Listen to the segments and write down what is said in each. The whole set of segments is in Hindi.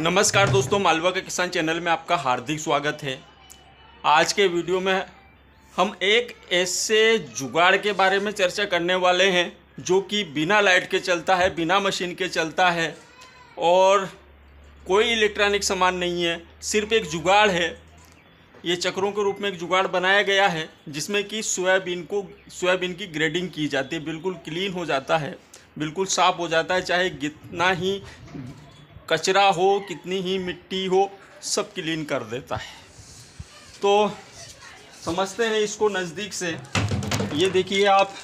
नमस्कार दोस्तों, मालवा के किसान चैनल में आपका हार्दिक स्वागत है। आज के वीडियो में हम एक ऐसे जुगाड़ के बारे में चर्चा करने वाले हैं, जो कि बिना लाइट के चलता है, बिना मशीन के चलता है, और कोई इलेक्ट्रॉनिक सामान नहीं है, सिर्फ़ एक जुगाड़ है। ये चक्रों के रूप में एक जुगाड़ बनाया गया है, जिसमें कि सोयाबीन को, सोयाबीन की ग्रेडिंग की जाती है, बिल्कुल क्लीन हो जाता है, बिल्कुल साफ़ हो जाता है, चाहे कितना ही कचरा हो, कितनी ही मिट्टी हो सब क्लीन कर देता है। तो समझते हैं इसको नज़दीक से। ये देखिए आप,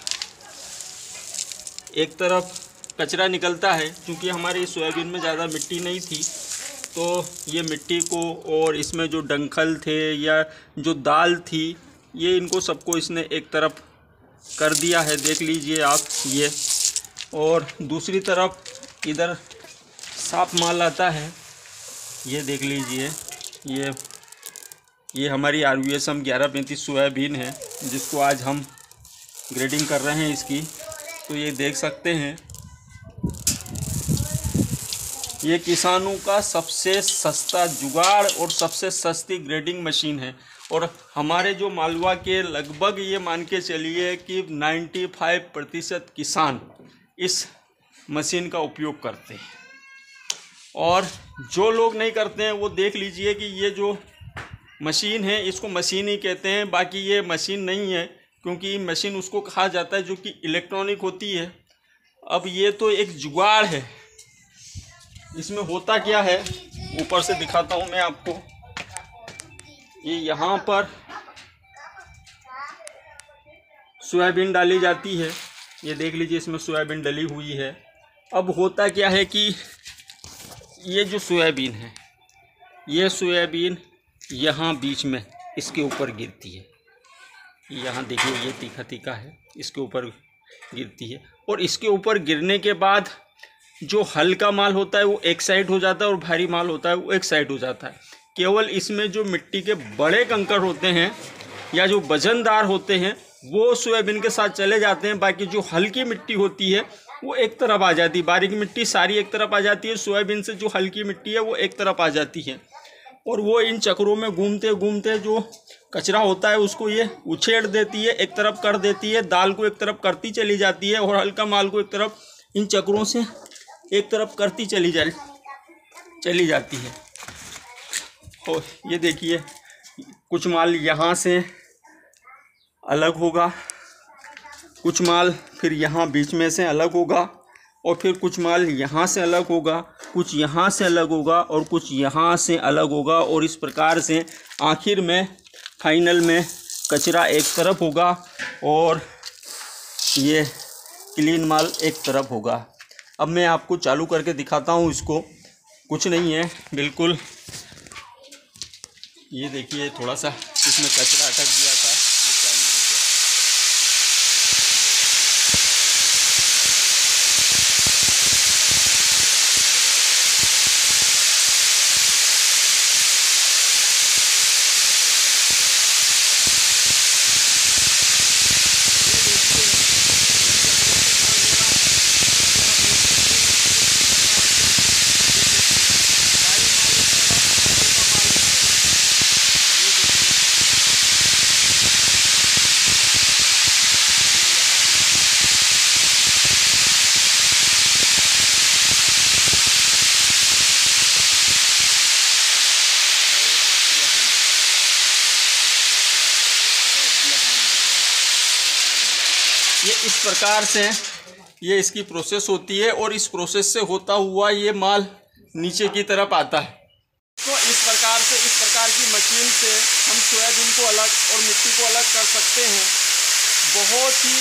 एक तरफ़ कचरा निकलता है, क्योंकि हमारे सोयाबीन में ज़्यादा मिट्टी नहीं थी। तो ये मिट्टी को और इसमें जो डंखल थे या जो दाल थी, ये इनको सबको इसने एक तरफ़ कर दिया है। देख लीजिए आप ये। और दूसरी तरफ़ इधर साफ़ माल आता है। ये देख लीजिए। ये ये हमारी आर वी एस एम ग्यारह पैंतीस सोयाबीन है, जिसको आज हम ग्रेडिंग कर रहे हैं इसकी। तो ये देख सकते हैं। ये किसानों का सबसे सस्ता जुगाड़ और सबसे सस्ती ग्रेडिंग मशीन है। और हमारे जो मालवा के लगभग ये मान के चलिए कि 95 प्रतिशत किसान इस मशीन का उपयोग करते हैं। और जो लोग नहीं करते हैं, वो देख लीजिए कि ये जो मशीन है, इसको मशीन ही कहते हैं। बाकी ये मशीन नहीं है, क्योंकि मशीन उसको कहा जाता है जो कि इलेक्ट्रॉनिक होती है। अब ये तो एक जुगाड़ है। इसमें होता क्या है, ऊपर से दिखाता हूँ मैं आपको। ये यहाँ पर सोयाबीन डाली जाती है। ये देख लीजिए, इसमें सोयाबीन डली हुई है। अब होता क्या है कि ये जो सोयाबीन है, ये सोयाबीन यहाँ बीच में इसके ऊपर गिरती है। यहाँ देखिए ये तीखा तीखा है, इसके ऊपर गिरती है और इसके ऊपर गिरने के बाद जो हल्का माल होता है वो एक साइड हो जाता है और भारी माल होता है वो एक साइड हो जाता है। केवल इसमें जो मिट्टी के बड़े कंकड़ होते हैं या जो वजनदार होते हैं, वो सोयाबीन के साथ चले जाते हैं, बाकी जो हल्की मिट्टी होती है वो एक तरफ़ आ जाती है। बारीक मिट्टी सारी एक तरफ़ आ जाती है। सोयाबीन से जो हल्की मिट्टी है, वो एक तरफ़ आ जाती है। और वो इन चक्रों में घूमते घूमते जो कचरा होता है, उसको ये उछेड़ देती है, एक तरफ़ कर देती है। दाल को एक तरफ़ करती चली जाती है और हल्का माल को एक तरफ़ इन चक्रों से एक तरफ़ करती चली जा चली जाती है। और ये देखिए, कुछ माल यहाँ से अलग होगा। कुछ माल फिर यहाँ बीच में से अलग होगा और फिर कुछ माल यहाँ से अलग होगा, कुछ यहाँ से अलग होगा और कुछ यहाँ से अलग होगा और इस प्रकार से आखिर में, फाइनल में कचरा एक तरफ़ होगा और ये क्लीन माल एक तरफ़ होगा। अब मैं आपको चालू करके दिखाता हूँ इसको। कुछ नहीं है, बिल्कुल। ये देखिए, थोड़ा सा इसमें कचरा अटक गया था ये इस प्रकार से ये इसकी प्रोसेस होती है और इस प्रोसेस से होता हुआ ये माल नीचे की तरफ़ आता है। तो इस प्रकार से, इस प्रकार की मशीन से हम सोयाबीन को अलग और मिट्टी को अलग कर सकते हैं। बहुत ही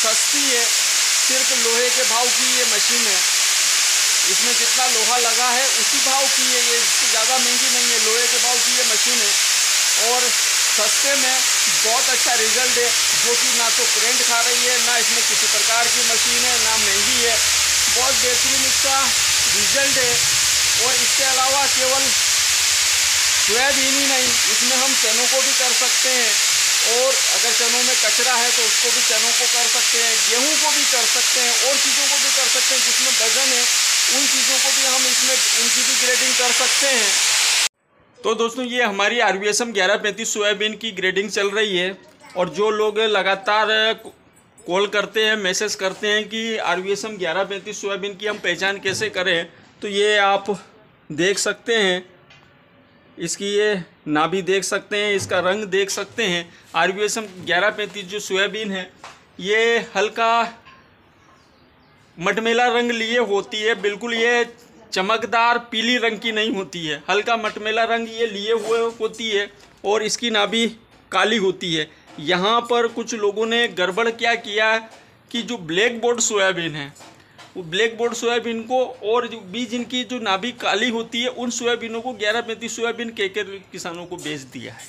सस्ती है, सिर्फ़ लोहे के भाव की ये मशीन है। इसमें जितना लोहा लगा है, उसी भाव की है ये इससे ज़्यादा महँगी नहीं है, लोहे के भाव की ये मशीन है। और सस्ते में बहुत अच्छा रिज़ल्ट है, जो कि ना तो करेंट खा रही है, ना इसमें किसी प्रकार की मशीन है, ना महँगी है। बहुत बेहतरीन इसका रिज़ल्ट है। और इसके अलावा केवल सोयाबीन ही नहीं इसमें हम चनों को भी कर सकते हैं। और अगर चनों में कचरा है तो उसको भी चनों को कर सकते हैं, गेहूँ को भी कर सकते हैं, और चीज़ों को भी कर सकते हैं, जिसमें वज़न है, उन चीज़ों को भी हम इसमें, उनकी भी ग्रेडिंग कर सकते हैं। तो दोस्तों, ये हमारी आर वी एस एम ग्यारह पैंतीस सोयाबीन की ग्रेडिंग चल रही है और जो लोग लगातार कॉल करते हैं मैसेज करते हैं कि आर वी एस एम ग्यारह पैंतीस सोयाबीन की हम पहचान कैसे करें तो ये आप देख सकते हैं। इसकी ये नाभि देख सकते हैं, इसका रंग देख सकते हैं। आर वी एस एम ग्यारह पैंतीस जो सोयाबीन है, ये हल्का मटमेला रंग लिए होती है। बिल्कुल ये चमकदार पीली रंग की नहीं होती है। हल्का मटमेला रंग ये लिए हुए होती है और इसकी नाभि काली होती है। यहाँ पर कुछ लोगों ने गड़बड़ क्या किया कि जो ब्लैक बोर्ड सोयाबीन है, वो ब्लैक बोर्ड सोयाबीन को और जो बीज इनकी जो नाभि काली होती है, उन सोयाबीनों को ग्यारह पैंतीस सोयाबीन के किसानों को बेच दिया है।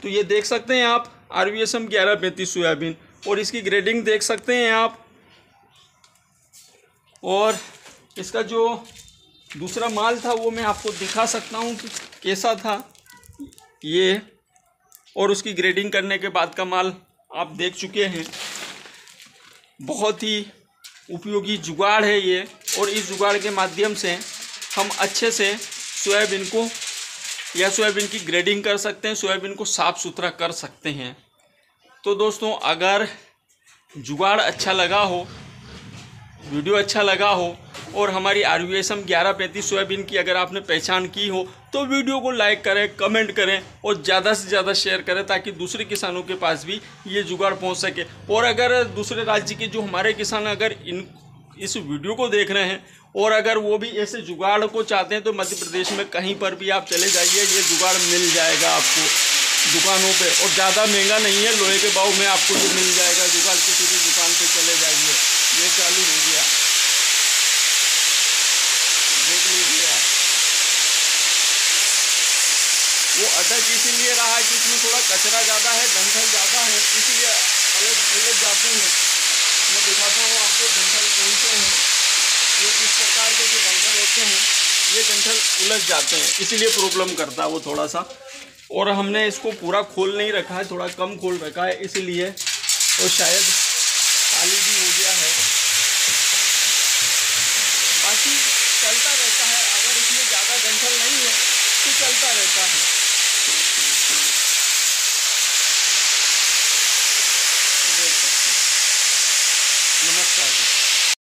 तो ये देख सकते हैं आप, आर वी एस एम ग्यारह पैंतीस सोयाबीन और इसकी ग्रेडिंग देख सकते हैं आप। और इसका जो दूसरा माल था, वो मैं आपको दिखा सकता हूँ कि कैसा था। ये और उसकी ग्रेडिंग करने के बाद का माल आप देख चुके हैं। बहुत ही उपयोगी जुगाड़ है ये और इस जुगाड़ के माध्यम से हम अच्छे से सोयाबीन को या सोयाबीन की ग्रेडिंग कर सकते हैं, सोयाबीन को साफ़ सुथरा कर सकते हैं। तो दोस्तों, अगर जुगाड़ अच्छा लगा हो, वीडियो अच्छा लगा हो और हमारी आर वी एस एम ग्यारह पैंतीस सोयाबीन की अगर आपने पहचान की हो तो वीडियो को लाइक करें कमेंट करें और ज़्यादा से ज़्यादा शेयर करें ताकि दूसरे किसानों के पास भी ये जुगाड़ पहुँच सके। और अगर दूसरे राज्य के जो हमारे किसान अगर इन, इस वीडियो को देख रहे हैं और अगर वो भी ऐसे जुगाड़ को चाहते हैं तो मध्य प्रदेश में कहीं पर भी आप चले जाइए, ये जुगाड़ मिल जाएगा आपको दुकानों पे। और ज़्यादा महँगा नहीं है, लोहे के भाव में आपको जो मिल जाएगा जुगाड़, किसी भी दुकान पे चले जाइए। ये चालू हो गया देख लीजिए आप वो अटक इसीलिए रहा है कि इसमें थोड़ा कचरा ज़्यादा है डंठल ज़्यादा है, इसलिए अलग अलग जाते हैं। मैं दिखाता हूँ आपको डंठल कौन से हैं, ये किस प्रकार के जो डंठल होते हैं, ये डंठल उलझ जाते हैं, इसीलिए प्रॉब्लम करता है वो थोड़ा सा और हमने इसको पूरा खोल नहीं रखा है, थोड़ा कम खोल रखा है, इसीलिए और शायद खाली भी हो गया है। बाकी चलता रहता है, अगर इसमें ज़्यादा डंठल नहीं है तो चलता रहता है।